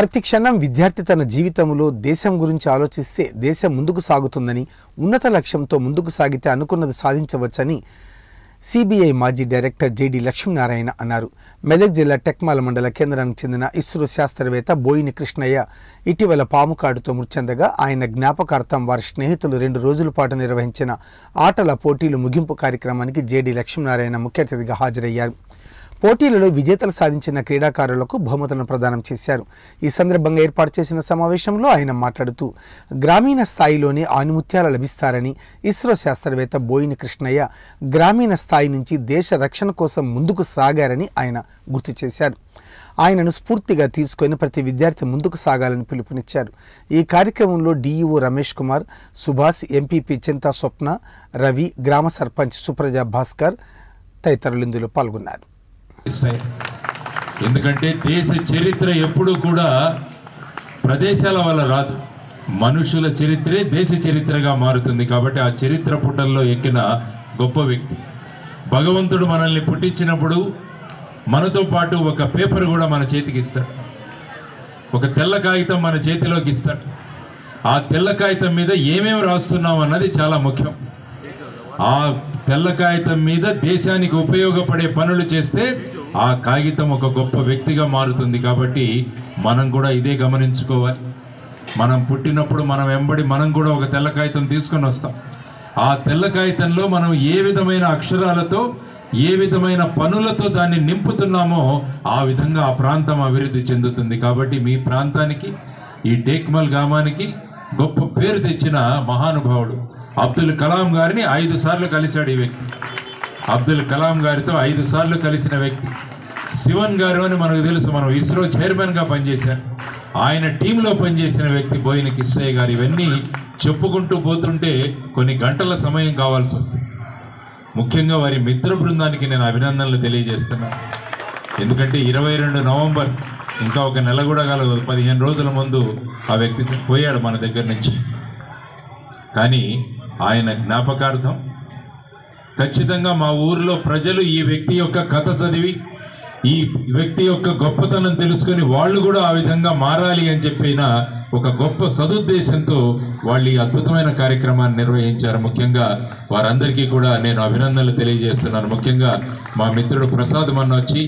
ప్రతి క్షణం విద్యార్థి తన జీవితంలో దేశం గురించి ఆలోచిస్తే దేశం ముందుకు సాగుతుందని ఉన్నత లక్ష్యంతో ముందుకు సాగితే అనుకున్నది సాధించవచ్చని సిబిఐ మాజీ డైరెక్టర్ జేడి లక్ష్మీనారాయణ అన్నారు. మెదక్ జిల్లా టెక్మాల మండల కేంద్రానికి చెందిన ఇస్రో శాస్త్రవేత్త బోయిని కృష్ణయ్య ఇటీవల పాము కాటుతో ఆయన జ్ఞాపకార్థం వారి స్నేహితులు రెండు రోజుల పాటు నిర్వహించిన ఆటల పోటీలు ముగింపు కార్యక్రమానికి జేడి లక్ష్మీనారాయణ ముఖ్య అతిథిగా హాజరయ్యారు. పోటీలలో విజేతలు సాధించిన క్రీడాకారులకు బహుమతులను ప్రదానం చేశారు. ఈ సందర్భంగా ఏర్పాటు చేసిన సమావేశంలో ఆయన మాట్లాడుతూ గ్రామీణ స్థాయిలోనే ఆనిముత్యాలు లభిస్తారని ఇస్రో శాస్త్రవేత్త బోయిని కృష్ణయ్య గ్రామీణ స్థాయి నుంచి దేశ రక్షణ కోసం ముందుకు సాగారని ఆయన గుర్తు చేశారు. ఆయనను స్ఫూర్తిగా తీసుకొని ప్రతి విద్యార్థి ముందుకు సాగాలని పిలుపునిచ్చారు. ఈ కార్యక్రమంలో డిఈఓ రమేష్ కుమార్ సుభాష్ ఎంపీపీ చింతా స్వప్న రవి గ్రామ సర్పంచ్ సుప్రజ భాస్కర్ తదితరులు ఇందులో పాల్గొన్నారు. ఎందుకంటే దేశ చరిత్ర ఎప్పుడూ కూడా ప్రదేశాల వల్ల రాదు. మనుషుల చరిత్రే దేశ చరిత్రగా మారుతుంది కాబట్టి ఆ చరిత్ర పుటల్లో ఎక్కిన గొప్ప వ్యక్తి. భగవంతుడు మనల్ని పుట్టించినప్పుడు మనతో పాటు ఒక పేపర్ కూడా మన చేతికి ఇస్తాడు. ఒక తెల్ల కాగితం మన చేతిలోకి ఇస్తాడు. ఆ తెల్ల కాగితం మీద ఏమేమి రాస్తున్నాం అన్నది చాలా ముఖ్యం. ఆ తెల్ల కాగితం మీద దేశానికి ఉపయోగపడే పనులు చేస్తే ఆ కాగితం ఒక గొప్ప వ్యక్తిగా మారుతుంది కాబట్టి మనం కూడా ఇదే గమనించుకోవాలి. మనం పుట్టినప్పుడు మనం వెంబడి మనం కూడా ఒక తెల్ల కాగితం తీసుకొని వస్తాం. ఆ తెల్ల కాగితంలో మనం ఏ విధమైన అక్షరాలతో ఏ విధమైన పనులతో దాన్ని నింపుతున్నామో ఆ విధంగా ఆ ప్రాంతం అభివృద్ధి చెందుతుంది. కాబట్టి మీ ప్రాంతానికి ఈ టేక్మల్ గ్రామానికి గొప్ప పేరు తెచ్చిన మహానుభావుడు అబ్దుల్ కలాం గారిని ఐదు సార్లు కలిశాడు ఈ వ్యక్తి. అబ్దుల్ కలాం గారితో ఐదు సార్లు కలిసిన వ్యక్తి. శివన్ గారు అని మనకు తెలుసు మనం ఇస్రో చైర్మన్గా పనిచేశాను ఆయన టీంలో పనిచేసిన వ్యక్తి బోయిన కిష్టయ్య గారు. ఇవన్నీ చెప్పుకుంటూ పోతుంటే కొన్ని గంటల సమయం కావాల్సి వస్తుంది. ముఖ్యంగా వారి మిత్ర బృందానికి నేను అభినందనలు తెలియజేస్తున్నాను ఎందుకంటే ఇరవై రెండు నవంబర్ ఇంకా ఒక నెల కూడా కలగదు పదిహేను రోజుల ముందు ఆ వ్యక్తి పోయాడు మన దగ్గర నుంచి. కానీ ఆయన జ్ఞాపకార్థం ఖచ్చితంగా మా ఊరిలో ప్రజలు ఈ వ్యక్తి యొక్క కథ చదివి ఈ వ్యక్తి యొక్క గొప్పతనం తెలుసుకొని వాళ్ళు కూడా ఆ విధంగా మారాలి అని చెప్పిన ఒక గొప్ప సదుద్దేశంతో వాళ్ళు ఈ అద్భుతమైన కార్యక్రమాన్ని నిర్వహించారు. ముఖ్యంగా వారందరికీ కూడా నేను అభినందనలు తెలియజేస్తున్నాను. ముఖ్యంగా మా మిత్రుడు ప్రసాద్ మొన్న వచ్చి